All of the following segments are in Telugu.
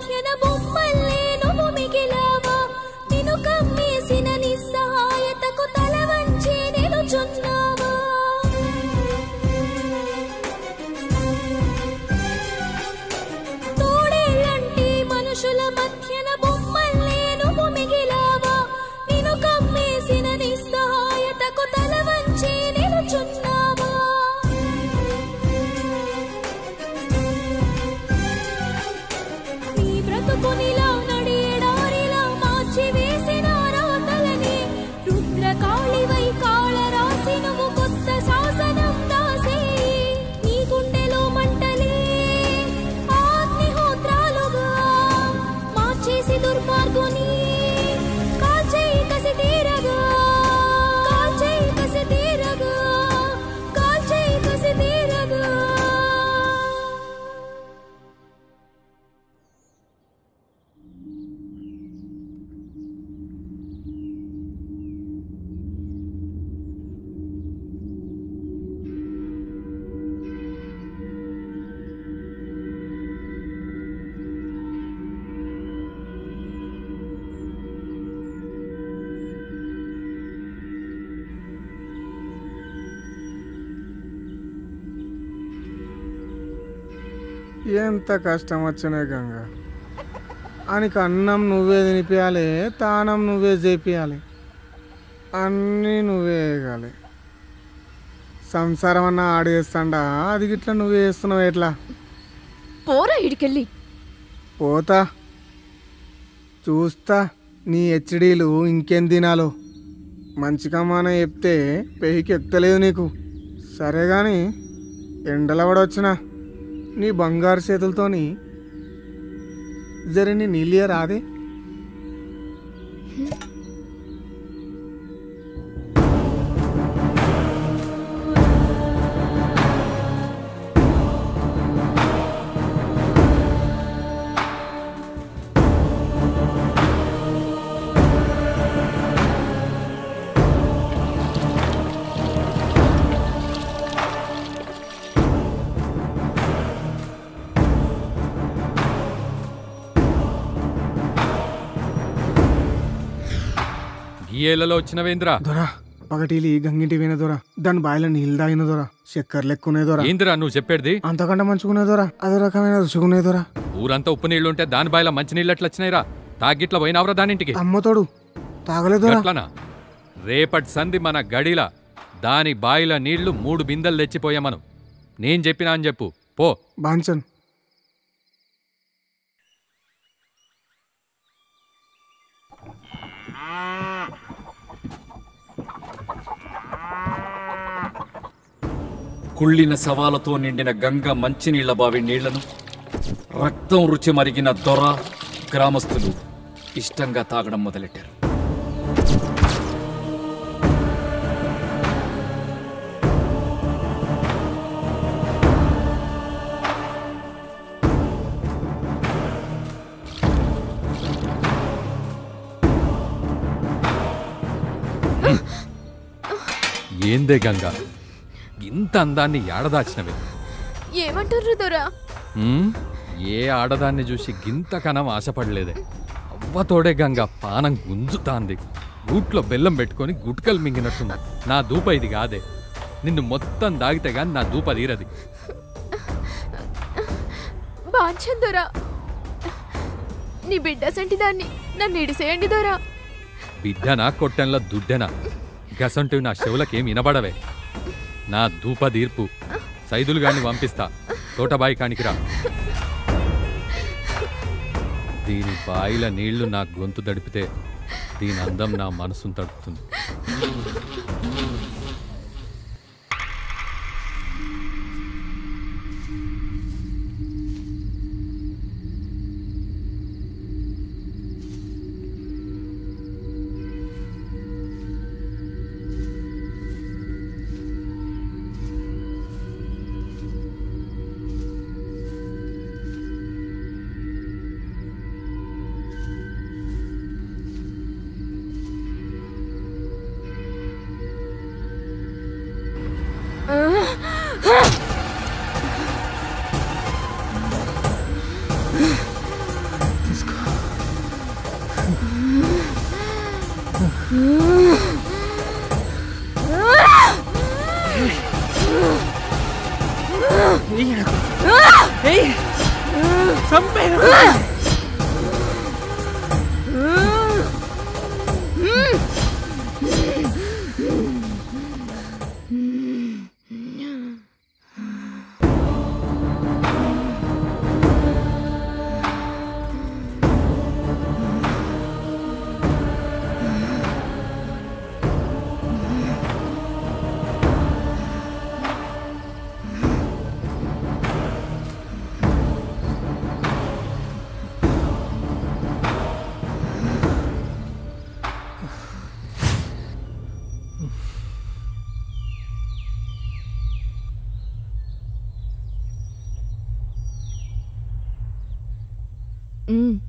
天的不会 கொனிலா ఎంత కష్టం వచ్చినాయి గంగ. ఆయనకి అన్నం నువ్వే తినిపించాలి తానం నువ్వే చేపియాలి. అన్నీ నువ్వే వేయగాలి సంసారం అన్న ఆడేస్తాండా అది గిట్లా నువ్వే చేస్తున్నావు ఎట్లా? పోరా ఇడికెళ్ళి పోతా. చూస్తా నీ హెచ్డీలు ఇంకేం తినాలో. మంచిగా మాన చెప్తే పెయికి ఎక్కలేదు నీకు. సరే కానీ ఎండల పడొచ్చిన నీ బంగారు చేతులతోని జరి నీ రాదే గీయేళ్ళలో వచ్చినవేంద్రా? దొరా పగటిలి గంగింటి విన దొరా. దాని బాయిలో నీళ్ళు తాగిన దొరా. చక్కెర లెక్కునే దొరా. ఏందిరా నువ్వు చెప్పేది? అంతకంటే మంచుకునే దొరా. అదో రకమైన రుచుకునే దొరా. ఊరంతా ఉప్పు నీళ్ళుంటే దాని బాయిలో మంచి నీళ్ళు ఎట్లా వచ్చినాయిరా. తాగిట్లా పోయినావురా దానింటికి? అమ్మతోడు తాగలే దొరా. గట్లనా? రేపటి సంధి మన గడిల దాని బాయిల నీళ్ళు మూడు బిందెలు తెచ్చిపోయామను. నేను చెప్పినా అని చెప్పు. పో. బాంచన్ కుళ్ళిన సవాలతో నిండిన గంగ మంచినీళ్ళ బావి నీళ్ళను రక్తం రుచి మరిగిన దొర గ్రామస్తులు ఇష్టంగా తాగడం మొదలెట్టారు. ఏందే గంగా? ఇంత అందాన్ని ఏడదాచినవే. ఏమంటారు దొరా? ఏ ఆడదాన్ని చూసి గింత కనం ఆశపడలేదే. అవ్వతోడే గంగ పానం గుంజుతాంది. గూట్లో బెల్లం పెట్టుకొని గుట్కలు మింగినట్టుంది. నా దూప ఇది కాదే. నిన్ను మొత్తం దాగితే గాని నా దూప తీరది. దొరా. నీ బిడ్డ సంటి దాన్ని నన్ను ఇడిసేయండి దొరా. బిడ్డనా కొట్టెన్ల దుడ్డెనా? గసంటివి నా చెవులకేం వినబడవే. నా ధూప తీర్పు సైదులు గాని పంపిస్తా. తోటబాయి కానికిరా దీని బాయిల నీళ్ళు నా గొంతు దడిపితే దీని అందం నా మనసును తడుపుతుంది. తన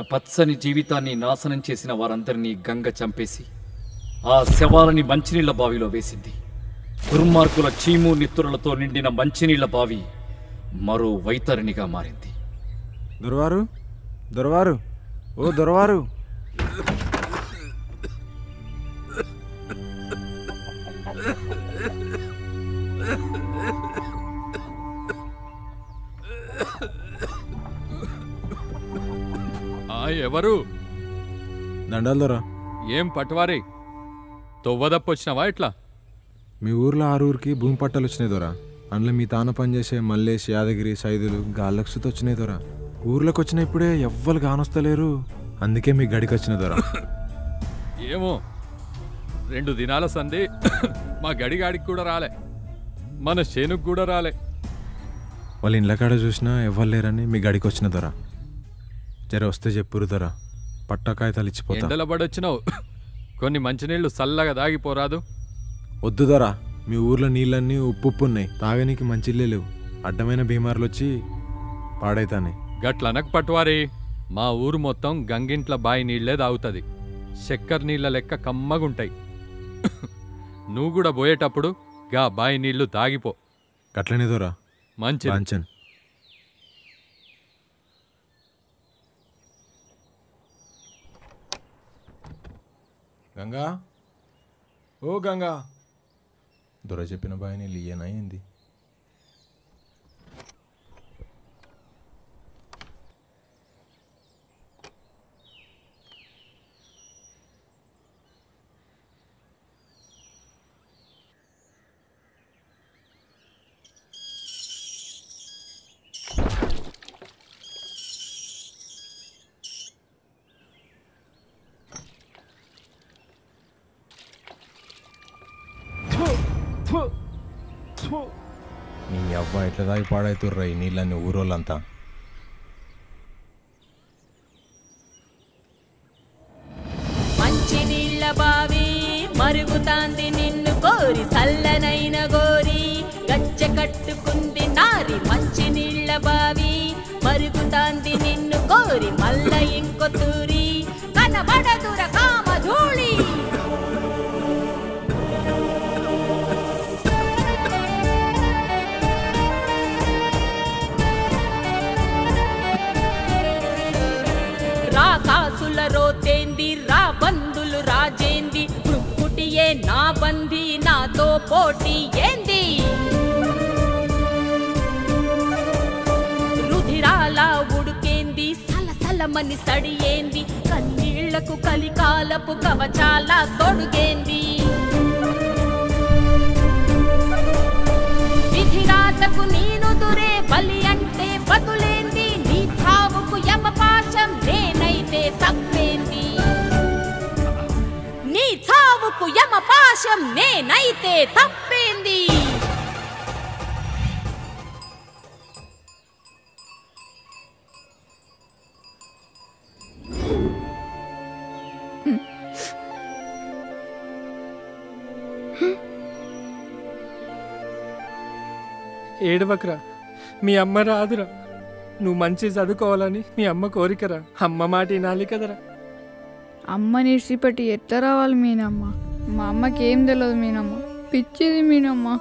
పచ్చని జీవితాన్ని నాశనం చేసిన వారందరినీ గంగ చంపేసి ఆ శవాలని మంచినీళ్ళ బావిలో వేసింది. దుర్మార్గుల చీము నిత్తురలతో నిండిన మంచినీళ్ళ బావి మరో వైతరిణిగా మారింది. దొరవారు? దొరవారు? ఓ దొరవారు! ఎవరు? దండాలు దొర ఏం పట్టువారి తొవ్వదప్పొచ్చినావా ఇట్లా? మీ ఊర్లో ఆరూరికి భూమి పట్టాలు వచ్చినాయి దొర. అందులో మీ తాన పనిచేసే మల్లేష్ యాదగిరి సైదులు గాల్లక్షతో వచ్చినాయి దొర. ఊర్లోకి వచ్చిన ఇప్పుడే ఎవ్వరు కానొస్తలేరు అందుకే మీ గడికి వచ్చిన దొర. ఏమో? రెండు దినాల సంధి మా గడిగాడికి కూడా రాలే. మన శేనుకు కూడా రాలే. వాళ్ళ ఇండ్ల కాడ చూసినా ఎవ్వరు లేరని మీ గడికి వచ్చిన దొర. జర వస్తే చెప్పురు దొర. పట్టా కాగితాలు ఇచ్చిపోతా. ఎండల పడొచ్చినావు. కొన్ని మంచినీళ్ళు చల్లగా దాగిపోరాదు. వద్దు దొర. మీ ఊర్లో నీళ్ళన్నీ ఉప్పు ఉప్పు ఉన్నాయి తాగనీకి మంచిళ్ళే లేవు. అడ్డమైన బీమార్లు వచ్చి పాడైతానే. గట్లనకు పట్టువారి మా ఊరు మొత్తం గంగింట్ల బాయి నీళ్ళే తాగుతుంది చక్కెర నీళ్ళ లెక్క కమ్మగుంటాయి. నువ్వు కూడా పోయేటప్పుడు గా బాయి నీళ్ళు తాగిపో. గట్లనే దొర మంచిది. బాంచన్ గంగా? ఓ గంగా. దొర చెప్పిన బాయిని లియనా ఏంది? నీ అవ్వ ఎట్లా దాగి పాడైతుర్రా ఈ నీళ్ళని ఊరోళ్ళంతా. మంచి నీళ్ళ బావి మరుగుతాంది నిన్ను కోరి చల్లనైన గోరి గచ్చ కట్టుకుంది నారి. మంచి నీళ్ళ బావి మరుగుతాంది నిన్ను కోరి మల్ల ఇంకో తూరి కనబడదుర కామధూళి. ధూళి పోటీ ఏంది? రుధిరాల ఉడుకేంది? సలసలమని సడియేంది? కన్నీళ్ళకు కలికాలపు కవచాల తొడుగేంది? యమపాశం నేనైతే తప్పేంది? ఏడవకరా. మీ అమ్మ రాదురా. నువ్వు మంచి చదువుకోవాలని మీ అమ్మ కోరికరా. అమ్మ మాట వినాలి కదరా. అమ్మ నిడిచిపెట్టి ఎట్లా రావాలి మీనమ్మ? మా అమ్మకి ఏం తెలియదు మీనమ్మ. పిచ్చిది మీనమ్మ.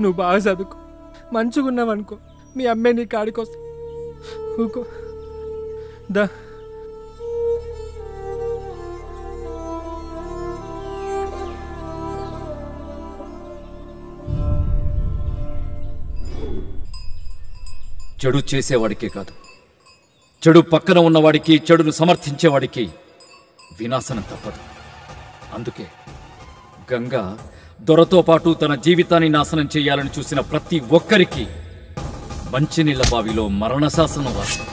నువ్వు బాగా చదువుకో. మంచిగున్నావు అనుకో మీ అమ్మే నీ కాడికి వస్తా. ఊకో దా. చెడు చేసేవాడికే కాదు. చెడు పక్కన ఉన్నవాడికి చెడును సమర్థించేవాడికి వినాశనం తప్పదు. అందుకే గంగా దొరతో పాటు తన జీవితాన్ని నాశనం చేయాలని చూసిన ప్రతి ఒక్కరికి మంచినీళ్ళ బావిలో మరణశాసనం రాసింది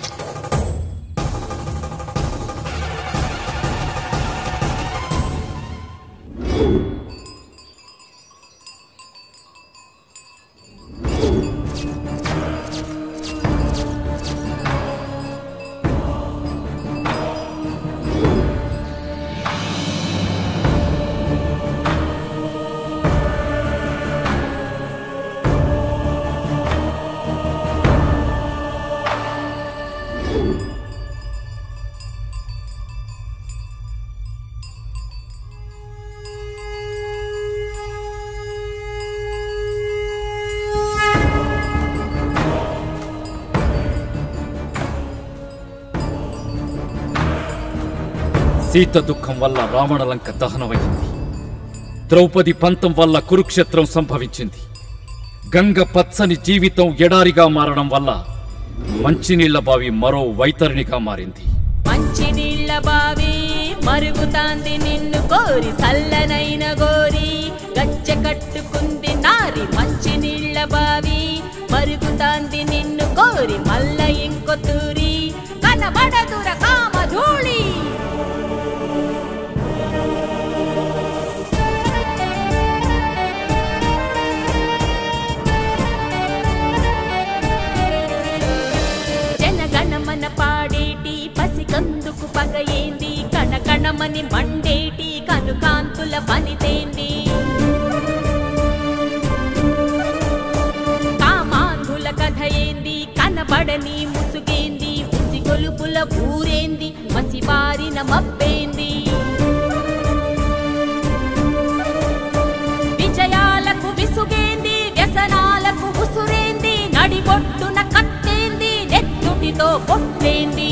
సీత దుఃఖం వల్ల రావణలంక దహనమైంది. ద్రౌపది పంతం వల్ల కురుక్షేత్రం సంభవించింది. గంగ పచ్చని జీవితం ఎడారిగా మారడం వల్ల మంచినీళ్ళ బావి మరో వైతరిణిగా మారింది. మంచినీళ్ళ బావి మరుగుతాంది నిన్ను కోరి సల్లనైన గోరి గచ్చ కట్టుకుంది నారి. మంచినీళ్ళ బావి మరుగుతాంది నిన్ను కోరి మల్ల ఇంకో తూరి కనబడదుర కామధూళి. పసికందుకు పగయేంది కణకణమని మండేటి కనుకాంతుల పనితేంది? కామాంధుల కథ ఏంది కనబడని ముసుగేంది ఉసి గొలుపుల ఊరేంది మసిబారిన మబ్బేంది? విజయాలకు విసుగేంది వ్యసనాలకు ఉసురేంది నడిబొట్టున కత్తేంది నెత్తుటితో పొట్టేంది